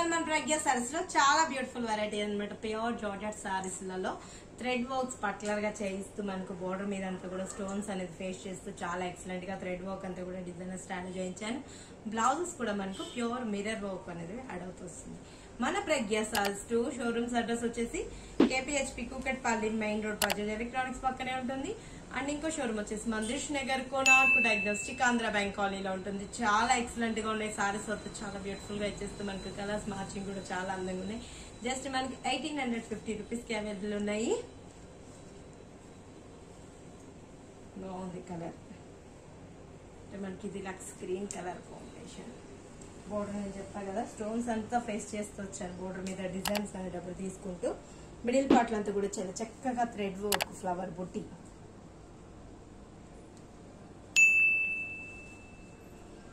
ఇవాళ మన ప్రజ్ఞ సారీస్లో చాలా బ్యూటిఫుల్ వెరైటీ అన్నమాట. ప్యూర్ జార్జెట్ సారీస్లలో థ్రెడ్ వర్క్స్ పర్టికులర్గా చేయిస్తూ మనకు బోర్డర్ మీద అంతా కూడా స్టోన్స్ అనేది ఫేస్ చేస్తూ చాలా ఎక్సలెంట్గా థ్రెడ్ వర్క్ అంతా కూడా డిజైన్ స్టాండ్ చేయించాను బ్లౌజెస్ కూడా మనకు ప్యూర్ మిర్రర్ వర్క్ అనేది యాడ్ అవుతుంది మన Pragna sarees two showrooms address వచ్చేసి KPHB Kukatpally main road Bajaj electronics పక్కనే ఉంటుంది. అండ్ ఇంకో షోరూమ్ వచ్చేసి మందిష్ నగర్ కోనార్క్ డయాగ్నోస్టిక్ ఆంధ్ర బ్యాంక్ కాలనీలో ఉంటుంది. చాలా ఎక్సలెంట్గా ఉన్నాయి. సారీస్ వస్తే చాలా బ్యూటిఫుల్గా ఇచ్చేస్తే మనకు కలర్స్ మ్యాచింగ్ కూడా చాలా అందంగా ఉన్నాయి. జస్ట్ మనకి ఎయిటీన్ హండ్రెడ్ ఫిఫ్టీ రూపీస్కి అవైలబుల్ ఉన్నాయి. బాగుంది కలర్ మనకి ఇది లక్స్ గ్రీన్ కలర్ కాంబినేషన్ బోర్డర్ నేను చెప్పా కదా స్టోన్స్ అంతా ఫేస్ చేస్తూ వచ్చాను. బోర్డర్ మీద డిజైన్స్ అనేటప్పుడు తీసుకుంటూ. మిడిల్ పార్ట్లంతా కూడా చాలా చక్కగా థ్రెడ్ వర్క్ ఫ్లవర్ బుట్టి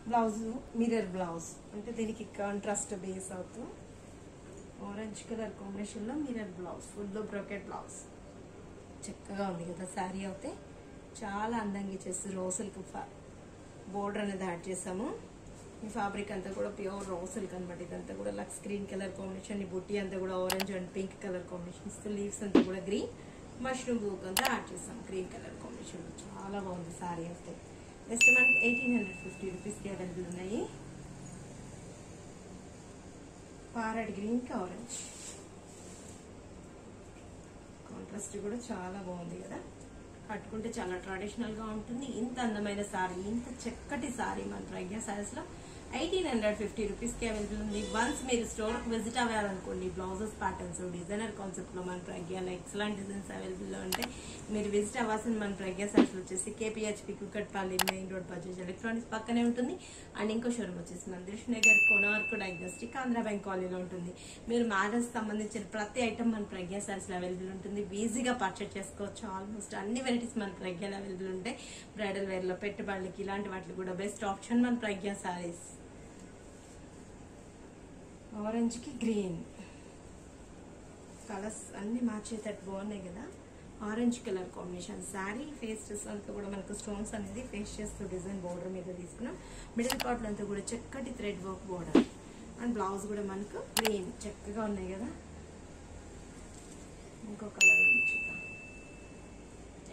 బ్లౌజ్ మిర్రర్ బ్లౌజ్. అంటే దీనికి కాంట్రాస్ట్ బేస్ అవుతూ ఆరెంజ్ కలర్ కాంబినేషన్లో mirror blouse full brocade blouse. చక్కగా ఉంది కదా శారీ అయితే. చాలా అందంగా ఇచ్చేసి రోసల్కి బోర్డర్ అనేది యాడ్ చేసాము. ఈ ఫ్యాబ్రిక్ అంతా కూడా ప్యూర్ రోసల్క్ అనమాట ఇదంతా కూడా లక్స్ గ్రీన్ కలర్ కాంబినేషన్ ఈ బుట్టి అంతా కూడా orange and pink colour combinations leaves అంతా కూడా గ్రీన్ మష్రూమ్ బుక్ అంతా యాడ్ చేసాము గ్రీన్ కలర్ కాంబినేషన్ చాలా బాగుంది శారీ అయితే. జస్ట్ మనకి ఎయిటీన్ హండ్రెడ్ ఫిఫ్టీ రూపీస్కి అవైలబుల్ ఉన్నాయి. పారడ్ గ్రీన్ ఆరెంజ్ కాంట్రాస్ట్ కూడా చాలా బాగుంది కదా. కట్టుకుంటే చాలా ట్రెడిషనల్గా ఉంటుంది. ఇంత అందమైన సారీ ఇంత చక్కటి సారీ మన ప్రజ్ఞా సారీస్లో ఎయిటీన్ హండ్రెడ్ ఫిఫ్టీ రూపీస్కి అవైలబుల్ ఉంది. వన్స్ మీరు స్టోర్కి విజిట్ అవ్వాలనుకోండి బ్లౌజెస్ ప్యాటర్న్స్ డిజైనర్ కాన్సెప్ట్లో మన ప్రజ్ఞలో ఎక్సలెంట్ డిజైన్స్ అవైలబుల్ ఉన్నాయి. మీరు విజిట్ అవ్వాల్సిన మన ప్రజ్ఞ సారీస్ వచ్చేసి KPHB Kukatpally main road Bajaj electronics పక్కనే ఉంటుంది. అండ్ ఇంకో షోరూమ్ వచ్చేసి మన మందిష్ నగర్ కోనార్క్ డయాగ్నోస్టిక్ ఆంధ్ర బ్యాంక్ కాలనీలో ఉంటుంది. మీరు మ్యారేజ్ సంబంధించిన ప్రతి ఐటమ్ మన ప్రజ్ఞ సారీస్ అవైలబుల్ ఉంటుంది. ఈజీగా పర్చేస్ చేసుకోవచ్చు. ఆల్మోస్ట్ అన్ని వెరైటీస్ మన ప్రజ్ఞలో అవైలబుల్ ఉంటాయి. బ్రైడల్ వేర్లో పెట్టుబడులకి ఇలాంటి వాటికి కూడా బెస్ట్ ఆప్షన్ మన ప్రజ్ఞ సారీస్ ఆరెంజ్కి గ్రీన్ కలర్స్ అన్ని మ్యాచ్ బాగున్నాయి కదా. Orange colour combination saree. Face అంతా కూడా మనకు స్టోన్స్ అనేది ఫేస్ చేస్తూ డిజైన్ బోర్డర్ మీద తీసుకున్నాం. మిడిల్ పార్ట్లో అంతా కూడా చక్కటి thread work border and blouse కూడా మనకు ప్లెయిన్ చక్కగా ఉన్నాయి కదా. ఇంకో కలర్ చూద్దాం.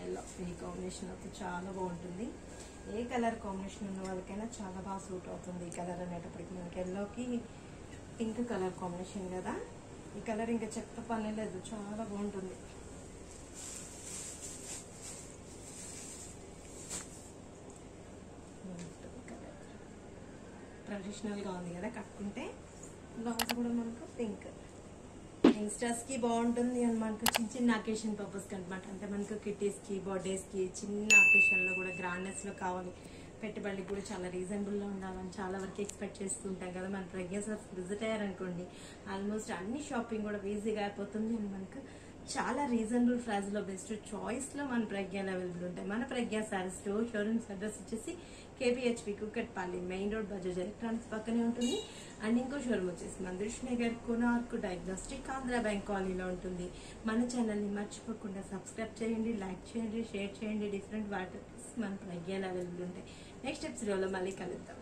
ఎల్లో ఈ కాంబినేషన్ అయితే చాలా బాగుంటుంది. ఏ కలర్ కాంబినేషన్ ఉన్న వాళ్ళకైనా చాలా బాగా సూట్ అవుతుంది ఈ కలర్ అనేటప్పటికి. మనకి ఎల్లోకి పింక్ కలర్ కాంబినేషన్ కదా. ఈ కలర్ ఇంకా చెత్త పని లేదు చాలా బాగుంటుంది. ట్రెడిషనల్గా ఉంది కదా కట్టుకుంటే బ్లౌజ్ కూడా మనకు పింక్ యంగ్స్టర్స్కి బాగుంటుంది అని మనకు చిన్న చిన్న అకేషన్ పర్పస్కి అనమాట అంటే మనకు కిటీస్కి బర్త్డేస్కి చిన్న అకేషన్లో కూడా గ్రాండెస్లో కావాలి. పెట్టుబడికి కూడా చాలా రీజనబుల్గా ఉండాలని చాలా వరకు ఎక్స్పెక్ట్ చేస్తుంటాం కదా. మన ప్రజ్ఞ విజిట్ అయ్యారనుకోండి ఆల్మోస్ట్ అన్ని షాపింగ్ కూడా ఈజీగా అయిపోతుంది అని మనకు చాలా రీజనబుల్ ప్రైస్లో బెస్ట్ చాయిస్లో మన ప్రజ్ఞ అవైలబుల్ ఉంటాయి. మన Pragna sarees store showrooms address వచ్చేసి KPHB Kukatpally main road Bajaj electronics పక్కనే ఉంటుంది. అండ్ ఇంకో షోరూమ్ వచ్చేసి మందిష్ నగర్ కోనార్క్ డయాగ్నోస్టిక్ ఆంధ్ర బ్యాంక్ కాలనీలో ఉంటుంది. మన ఛానల్ని మర్చిపోకుండా సబ్స్క్రైబ్ చేయండి లైక్ చేయండి షేర్ చేయండి. డిఫరెంట్ వాటర్స్ మన ప్రజ్ఞలు అవైలబుల్ ఉంటాయి. నెక్స్ట్ ఎపిసోడ్లో మళ్ళీ కలుద్దాం.